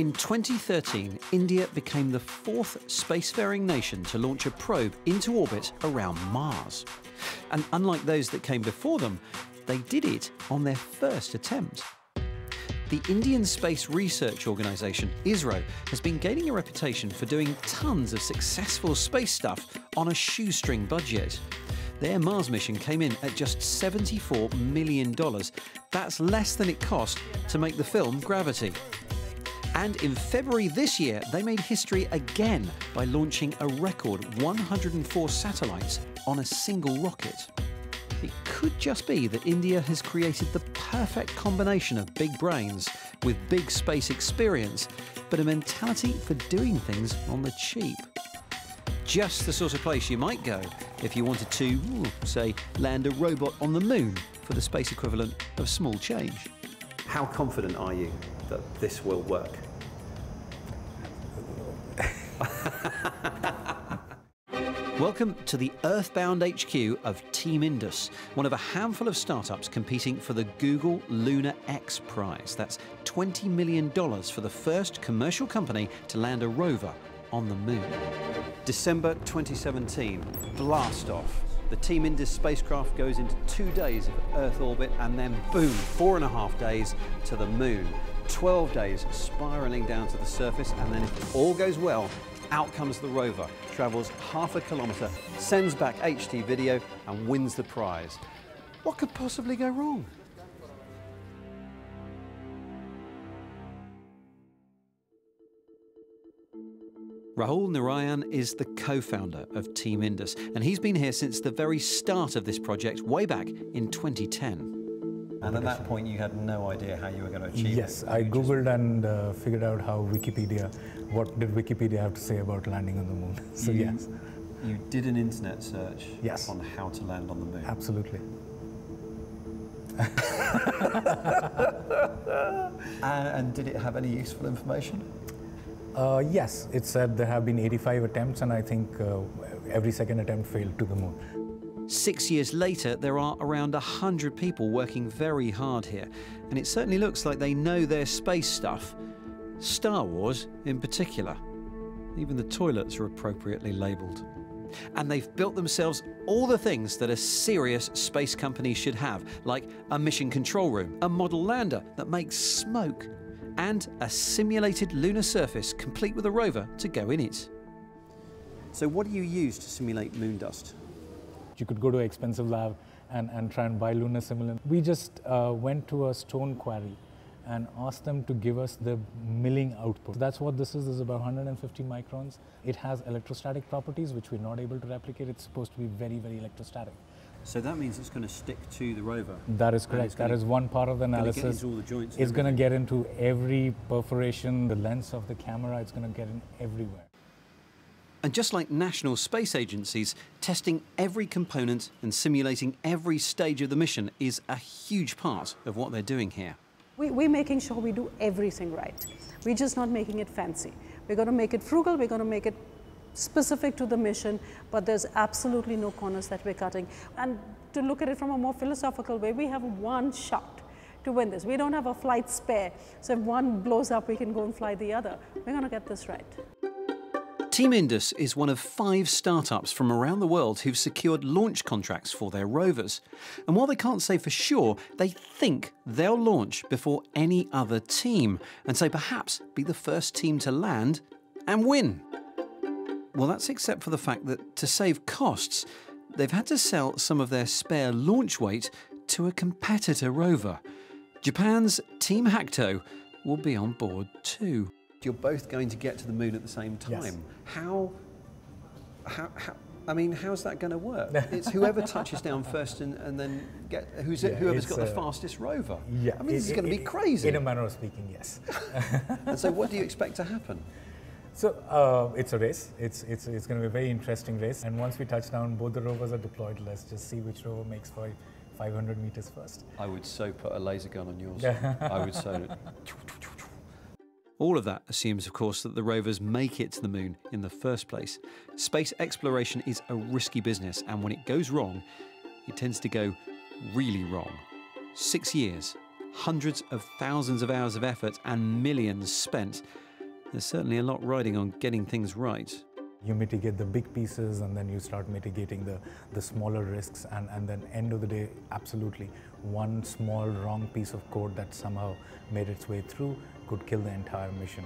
In 2013, India became the fourth spacefaring nation to launch a probe into orbit around Mars. And unlike those that came before them, they did it on their first attempt. The Indian Space Research Organisation, ISRO, has been gaining a reputation for doing tons of successful space stuff on a shoestring budget. Their Mars mission came in at just $74 million. That's less than it cost to make the film Gravity. And in February this year, they made history again by launching a record 104 satellites on a single rocket. It could just be that India has created the perfect combination of big brains with big space experience, but a mentality for doing things on the cheap. Just the sort of place you might go if you wanted to, say, land a robot on the moon for the space equivalent of small change. How confident are you that this will work? Welcome to the Earthbound HQ of Team Indus, one of a handful of startups competing for the Google Lunar X Prize. That's $20 million for the first commercial company to land a rover on the moon. December 2017, blast off. The Team Indus spacecraft goes into two days of Earth orbit and then boom, four and a half days to the moon. 12 days spiraling down to the surface, and then if all goes well, out comes the rover, travels half a kilometre, sends back HD video, and wins the prize. What could possibly go wrong? Rahul Narayan is the co founder of Team Indus, and he's been here since the very start of this project, way back in 2010. And at that point, you had no idea how you were going to achieve yes, it. Yes, I googled and uh, figured out how Wikipedia, what did Wikipedia have to say about landing on the moon. So you, yes. You did an internet search yes. on how to land on the moon. Absolutely. uh, and did it have any useful information? Uh, yes, it said there have been 85 attempts, and I think uh, every second attempt failed to the moon. Six years later, there are around 100 people working very hard here, and it certainly looks like they know their space stuff. Star Wars, in particular. Even the toilets are appropriately labelled. And they've built themselves all the things that a serious space company should have, like a mission control room, a model lander that makes smoke, and a simulated lunar surface complete with a rover to go in it. So, what do you use to simulate moon dust? You could go to an expensive lab and, and try and buy lunar simulant. We just uh, went to a stone quarry and asked them to give us the milling output. That's what this is. This is about 150 microns. It has electrostatic properties, which we're not able to replicate. It's supposed to be very, very electrostatic. So that means it's going to stick to the rover. That is correct. That is one part of the analysis. Going to all the joints. It's going to get into every perforation, the lens of the camera. It's going to get in everywhere. And just like national space agencies, testing every component and simulating every stage of the mission is a huge part of what they're doing here. We, we're making sure we do everything right. We're just not making it fancy. We're going to make it frugal, we're going to make it specific to the mission, but there's absolutely no corners that we're cutting. And to look at it from a more philosophical way, we have one shot to win this. We don't have a flight spare, so if one blows up, we can go and fly the other. We're going to get this right. Team Indus is one of five startups from around the world who've secured launch contracts for their rovers. And while they can't say for sure, they think they'll launch before any other team, and so perhaps be the first team to land and win. Well, that's except for the fact that to save costs, they've had to sell some of their spare launch weight to a competitor rover. Japan's Team Hakuto will be on board too you're both going to get to the moon at the same time. Yes. How, how, how, I mean, how's that going to work? It's whoever touches down first and, and then get who's yeah, whoever's got uh, the fastest rover. Yeah, I mean, it, this is going to be crazy. In a manner of speaking, yes. and so, what do you expect to happen? So uh, it's a race. It's, it's, it's going to be a very interesting race. And once we touch down, both the rovers are deployed. Let's just see which rover makes for 500 meters first. I would so put a laser gun on yours. I would so. All of that assumes, of course, that the rovers make it to the moon in the first place. Space exploration is a risky business, and when it goes wrong, it tends to go really wrong. Six years, hundreds of thousands of hours of effort, and millions spent. There's certainly a lot riding on getting things right. You mitigate the big pieces and then you start mitigating the, the smaller risks and, and then end of the day, absolutely, one small wrong piece of code that somehow made its way through could kill the entire mission.